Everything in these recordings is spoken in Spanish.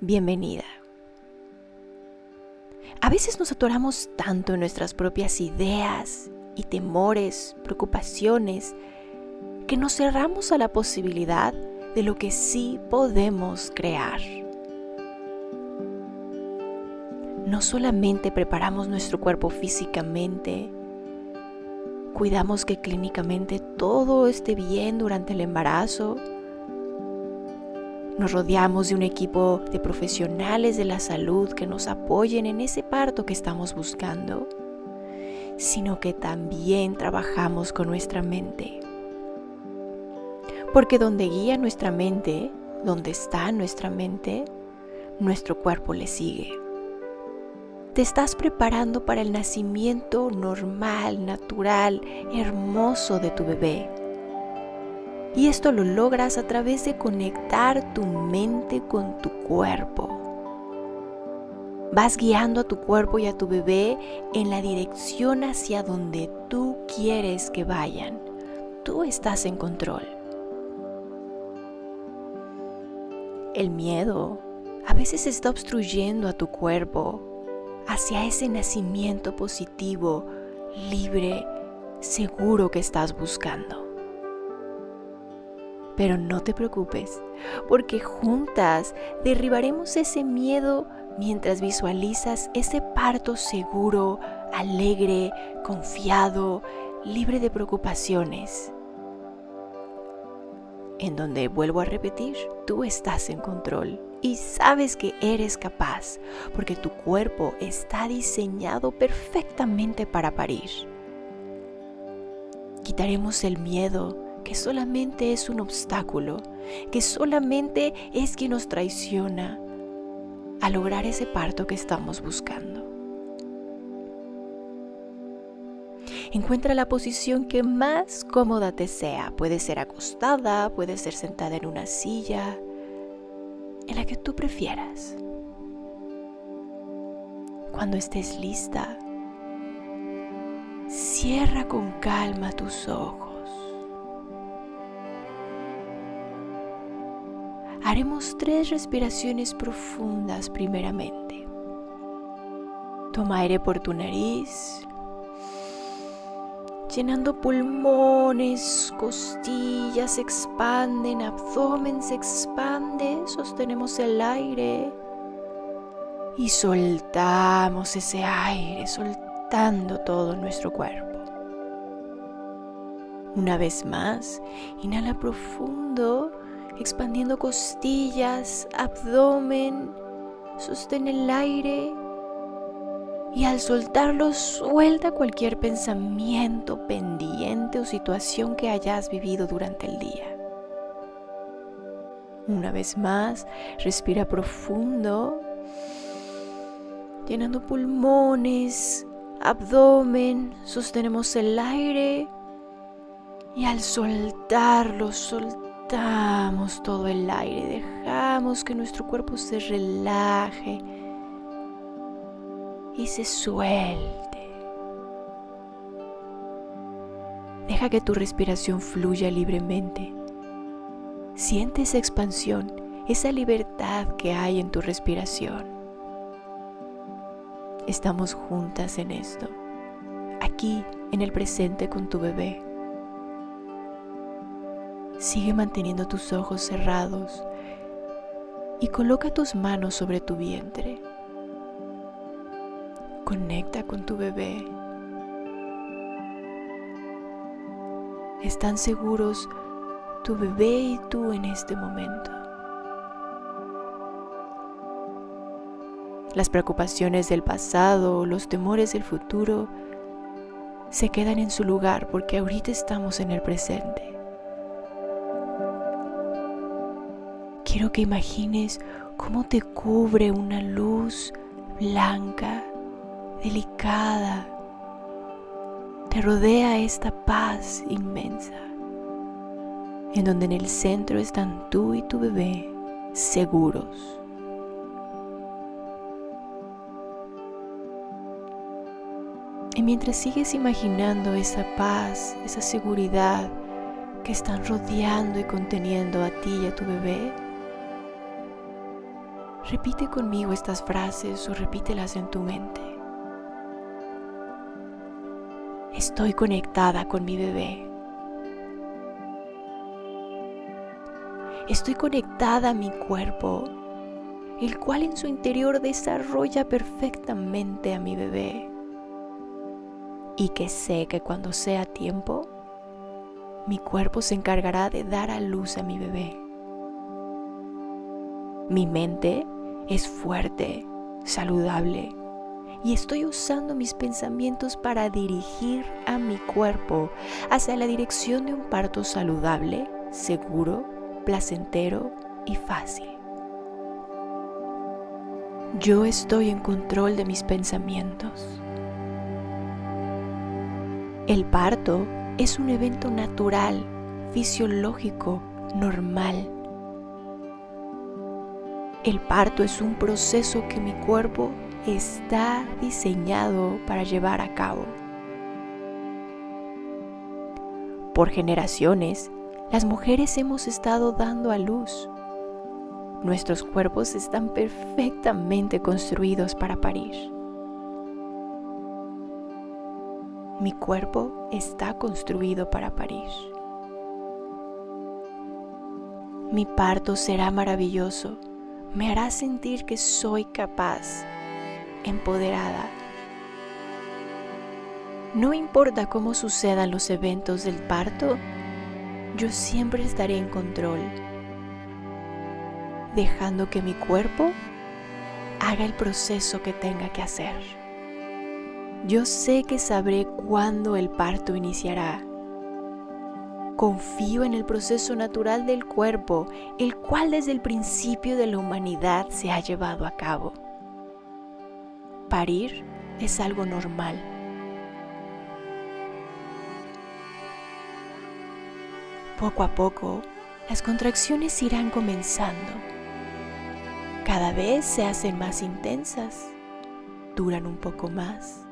bienvenida. A veces nos atoramos tanto en nuestras propias ideas y temores, preocupaciones, que nos cerramos a la posibilidad de lo que sí podemos crear. No solamente preparamos nuestro cuerpo físicamente, cuidamos que clínicamente todo esté bien durante el embarazo, nos rodeamos de un equipo de profesionales de la salud que nos apoyen en ese parto que estamos buscando, sino que también trabajamos con nuestra mente. Porque donde guía nuestra mente, donde está nuestra mente, nuestro cuerpo le sigue. Te estás preparando para el nacimiento normal, natural, hermoso de tu bebé y esto lo logras a través de conectar tu mente con tu cuerpo. Vas guiando a tu cuerpo y a tu bebé en la dirección hacia donde tú quieres que vayan. Tú estás en control. El miedo a veces está obstruyendo a tu cuerpo hacia ese nacimiento positivo, libre, seguro que estás buscando. Pero no te preocupes, porque juntas derribaremos ese miedo mientras visualizas ese parto seguro, alegre, confiado, libre de preocupaciones. En donde, vuelvo a repetir, tú estás en control y sabes que eres capaz, porque tu cuerpo está diseñado perfectamente para parir. Quitaremos el miedo que solamente es un obstáculo, que solamente es quien nos traiciona a lograr ese parto que estamos buscando. Encuentra la posición que más cómoda te sea. Puede ser acostada, puede ser sentada en una silla, en la que tú prefieras. Cuando estés lista, cierra con calma tus ojos. Haremos tres respiraciones profundas primeramente. Toma aire por tu nariz, llenando pulmones, costillas se expanden, abdomen se expande, sostenemos el aire y soltamos ese aire, soltando todo nuestro cuerpo. Una vez más, inhala profundo expandiendo costillas, abdomen, sostén el aire y al soltarlo suelta cualquier pensamiento pendiente o situación que hayas vivido durante el día. Una vez más, respira profundo, llenando pulmones, abdomen, sostenemos el aire y al soltarlo, soltamos soltamos todo el aire, dejamos que nuestro cuerpo se relaje y se suelte. Deja que tu respiración fluya libremente. Siente esa expansión, esa libertad que hay en tu respiración. Estamos juntas en esto, aquí en el presente con tu bebé. Sigue manteniendo tus ojos cerrados y coloca tus manos sobre tu vientre. Conecta con tu bebé. Están seguros tu bebé y tú en este momento. Las preocupaciones del pasado los temores del futuro se quedan en su lugar porque ahorita estamos en el presente. Quiero que imagines cómo te cubre una luz blanca, delicada. Te rodea esta paz inmensa, en donde en el centro están tú y tu bebé seguros. Y mientras sigues imaginando esa paz, esa seguridad que están rodeando y conteniendo a ti y a tu bebé, Repite conmigo estas frases o repítelas en tu mente. Estoy conectada con mi bebé. Estoy conectada a mi cuerpo, el cual en su interior desarrolla perfectamente a mi bebé. Y que sé que cuando sea tiempo, mi cuerpo se encargará de dar a luz a mi bebé. Mi mente es fuerte, saludable, y estoy usando mis pensamientos para dirigir a mi cuerpo hacia la dirección de un parto saludable, seguro placentero y fácil. Yo estoy en control de mis pensamientos. El parto es un evento natural, fisiológico, normal. El parto es un proceso que mi cuerpo está diseñado para llevar a cabo. Por generaciones, las mujeres hemos estado dando a luz. Nuestros cuerpos están perfectamente construidos para parir. Mi cuerpo está construido para parir. Mi parto será maravilloso. Me hará sentir que soy capaz, empoderada. No importa cómo sucedan los eventos del parto, yo siempre estaré en control, dejando que mi cuerpo haga el proceso que tenga que hacer. Yo sé que sabré cuándo el parto iniciará. Confío en el proceso natural del cuerpo, el cual desde el principio de la humanidad se ha llevado a cabo. Parir es algo normal Poco a poco, las contracciones irán comenzando. Cada vez se hacen más intensas, duran un poco más,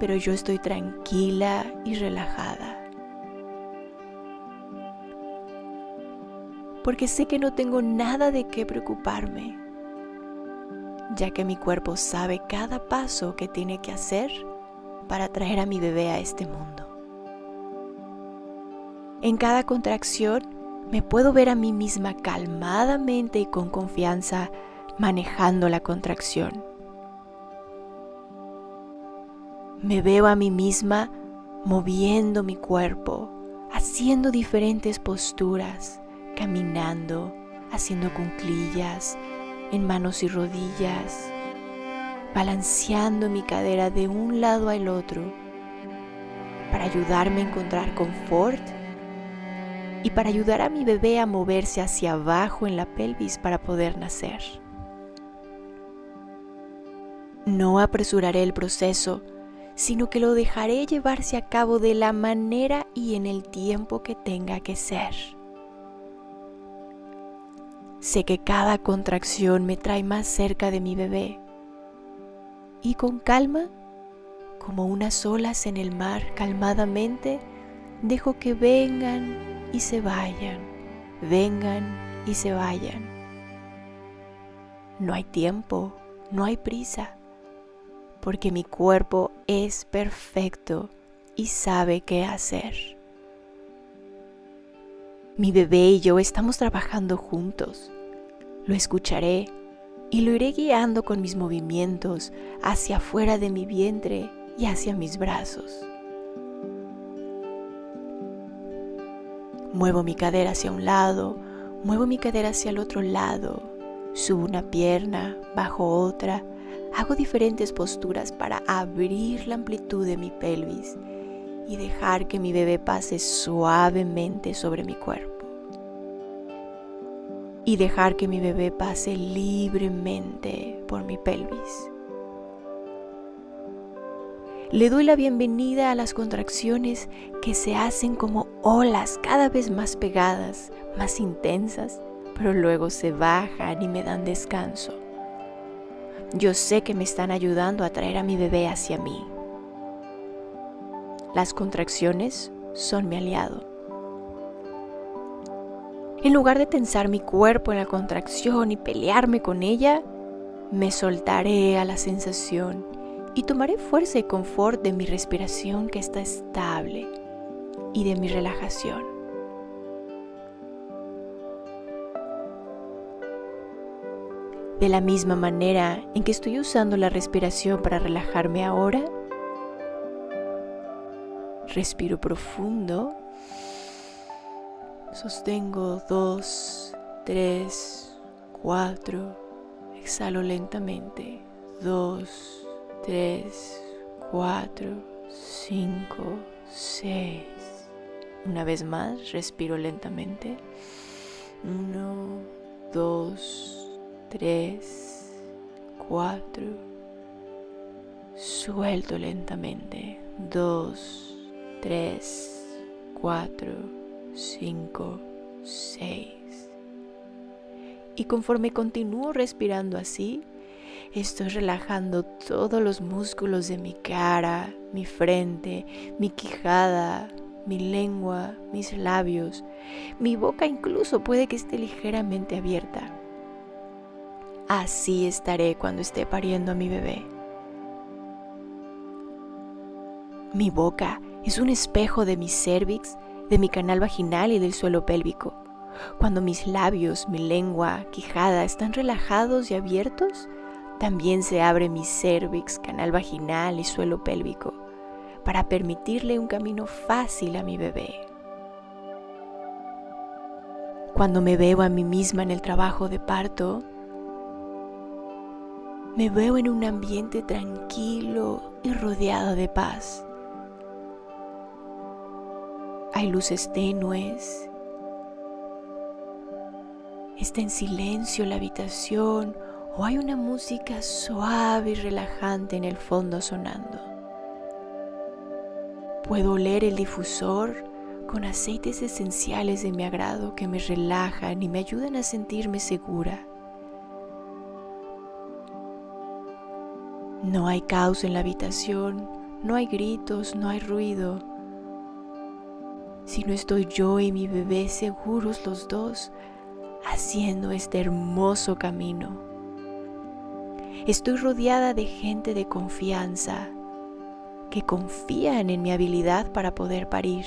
pero yo estoy tranquila y relajada. Porque sé que no tengo nada de qué preocuparme, ya que mi cuerpo sabe cada paso que tiene que hacer para traer a mi bebé a este mundo. En cada contracción me puedo ver a mí misma calmadamente y con confianza manejando la contracción. Me veo a mí misma moviendo mi cuerpo, haciendo diferentes posturas, caminando, haciendo cunclillas en manos y rodillas, balanceando mi cadera de un lado al otro para ayudarme a encontrar confort y para ayudar a mi bebé a moverse hacia abajo en la pelvis para poder nacer. No apresuraré el proceso, sino que lo dejaré llevarse a cabo de la manera y en el tiempo que tenga que ser. Sé que cada contracción me trae más cerca de mi bebé y con calma, como unas olas en el mar, calmadamente, dejo que vengan y se vayan, vengan y se vayan. No hay tiempo, no hay prisa, porque mi cuerpo es perfecto y sabe qué hacer. Mi bebé y yo estamos trabajando juntos. Lo escucharé y lo iré guiando con mis movimientos hacia afuera de mi vientre y hacia mis brazos. Muevo mi cadera hacia un lado, muevo mi cadera hacia el otro lado, subo una pierna, bajo otra, hago diferentes posturas para abrir la amplitud de mi pelvis y dejar que mi bebé pase suavemente sobre mi cuerpo. Y dejar que mi bebé pase libremente por mi pelvis. Le doy la bienvenida a las contracciones que se hacen como olas cada vez más pegadas, más intensas, pero luego se bajan y me dan descanso. Yo sé que me están ayudando a traer a mi bebé hacia mí. Las contracciones son mi aliado. En lugar de tensar mi cuerpo en la contracción y pelearme con ella, me soltaré a la sensación y tomaré fuerza y confort de mi respiración que está estable y de mi relajación. De la misma manera en que estoy usando la respiración para relajarme ahora, respiro profundo Sostengo dos, tres, cuatro. Exhalo lentamente. Dos, tres, cuatro, cinco, seis. Una vez más, respiro lentamente. Uno, dos, tres, cuatro. Suelto lentamente. Dos, tres, cuatro 5, 6. Y conforme continúo respirando así, estoy relajando todos los músculos de mi cara, mi frente, mi quijada, mi lengua, mis labios, mi boca incluso puede que esté ligeramente abierta. Así estaré cuando esté pariendo a mi bebé. Mi boca es un espejo de mi cervix de mi canal vaginal y del suelo pélvico. Cuando mis labios, mi lengua, quijada están relajados y abiertos, también se abre mi cervix, canal vaginal y suelo pélvico para permitirle un camino fácil a mi bebé. Cuando me veo a mí misma en el trabajo de parto, me veo en un ambiente tranquilo y rodeado de paz. Hay luces tenues. Está en silencio la habitación o hay una música suave y relajante en el fondo sonando. Puedo oler el difusor con aceites esenciales de mi agrado que me relajan y me ayudan a sentirme segura. No hay caos en la habitación, no hay gritos, no hay ruido si no estoy yo y mi bebé seguros los dos haciendo este hermoso camino. Estoy rodeada de gente de confianza que confían en mi habilidad para poder parir,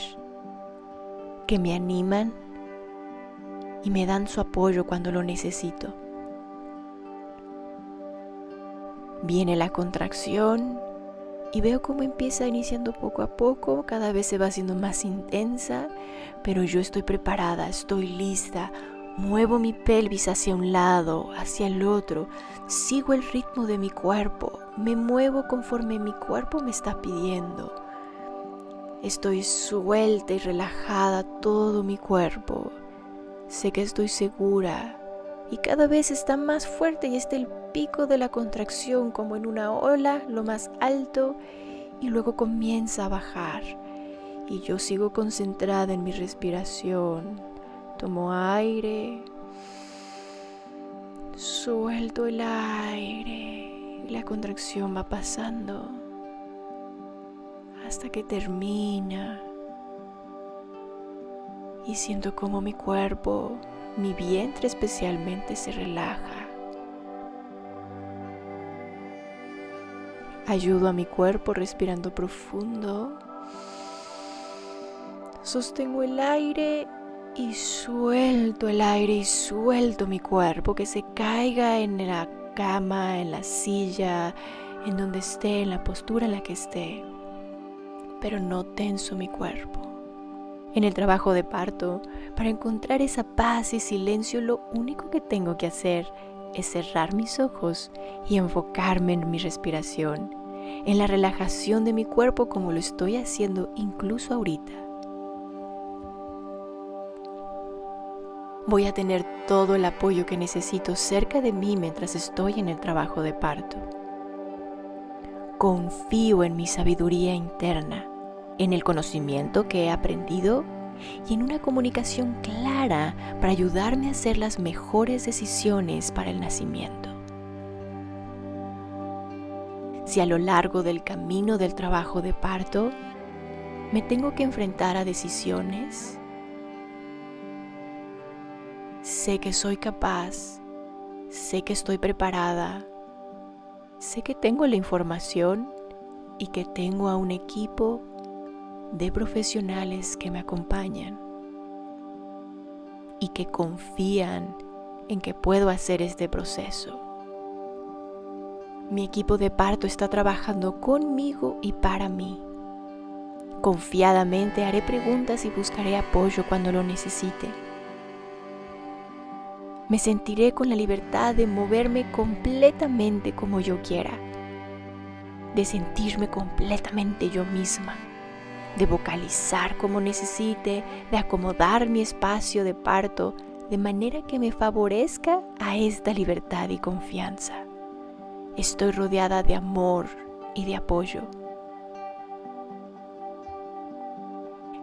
que me animan y me dan su apoyo cuando lo necesito. Viene la contracción y veo cómo empieza iniciando poco a poco, cada vez se va haciendo más intensa, pero yo estoy preparada, estoy lista, muevo mi pelvis hacia un lado, hacia el otro, sigo el ritmo de mi cuerpo, me muevo conforme mi cuerpo me está pidiendo. Estoy suelta y relajada todo mi cuerpo. Sé que estoy segura y cada vez está más fuerte y está el pico de la contracción como en una ola, lo más alto, y luego comienza a bajar. Y yo sigo concentrada en mi respiración. Tomo aire, suelto el aire y la contracción va pasando hasta que termina. Y siento como mi cuerpo, mi vientre especialmente, se relaja. Ayudo a mi cuerpo respirando profundo. Sostengo el aire y suelto el aire y suelto mi cuerpo que se caiga en la cama, en la silla, en donde esté, en la postura en la que esté. Pero no tenso mi cuerpo. En el trabajo de parto, para encontrar esa paz y silencio, lo único que tengo que hacer es cerrar mis ojos y enfocarme en mi respiración, en la relajación de mi cuerpo como lo estoy haciendo incluso ahorita. Voy a tener todo el apoyo que necesito cerca de mí mientras estoy en el trabajo de parto. Confío en mi sabiduría interna, en el conocimiento que he aprendido y en una comunicación clara para ayudarme a hacer las mejores decisiones para el nacimiento. Si a lo largo del camino del trabajo de parto me tengo que enfrentar a decisiones, sé que soy capaz, sé que estoy preparada, sé que tengo la información y que tengo a un equipo de profesionales que me acompañan y que confían en que puedo hacer este proceso. Mi equipo de parto está trabajando conmigo y para mí. Confiadamente haré preguntas y buscaré apoyo cuando lo necesite. Me sentiré con la libertad de moverme completamente como yo quiera, de sentirme completamente yo misma, de vocalizar como necesite, de acomodar mi espacio de parto de manera que me favorezca a esta libertad y confianza. Estoy rodeada de amor y de apoyo.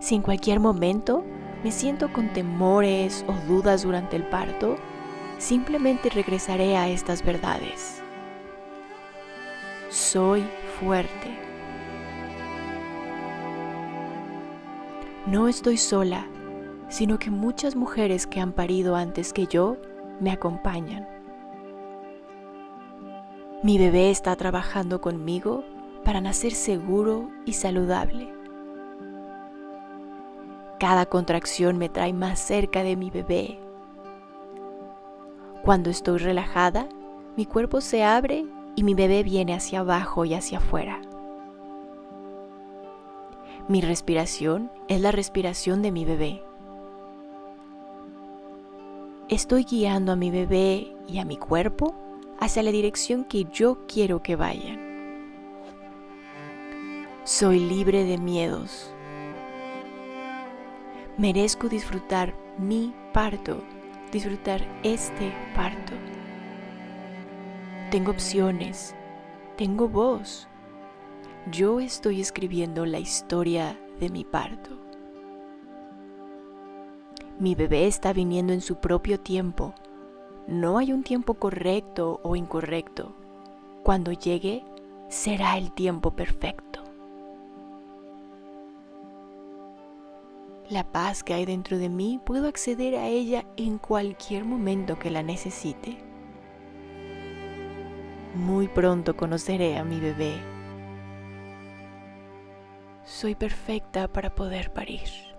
Si en cualquier momento me siento con temores o dudas durante el parto, simplemente regresaré a estas verdades. Soy fuerte. No estoy sola, sino que muchas mujeres que han parido antes que yo me acompañan. Mi bebé está trabajando conmigo para nacer seguro y saludable. Cada contracción me trae más cerca de mi bebé. Cuando estoy relajada, mi cuerpo se abre y mi bebé viene hacia abajo y hacia afuera. Mi respiración es la respiración de mi bebé. Estoy guiando a mi bebé y a mi cuerpo hacia la dirección que yo quiero que vayan. Soy libre de miedos Merezco disfrutar mi parto, disfrutar este parto. Tengo opciones, tengo voz. Yo estoy escribiendo la historia de mi parto. Mi bebé está viniendo en su propio tiempo. No hay un tiempo correcto o incorrecto. Cuando llegue, será el tiempo perfecto. la paz que hay dentro de mí, puedo acceder a ella en cualquier momento que la necesite. Muy pronto conoceré a mi bebé. Soy perfecta para poder parir.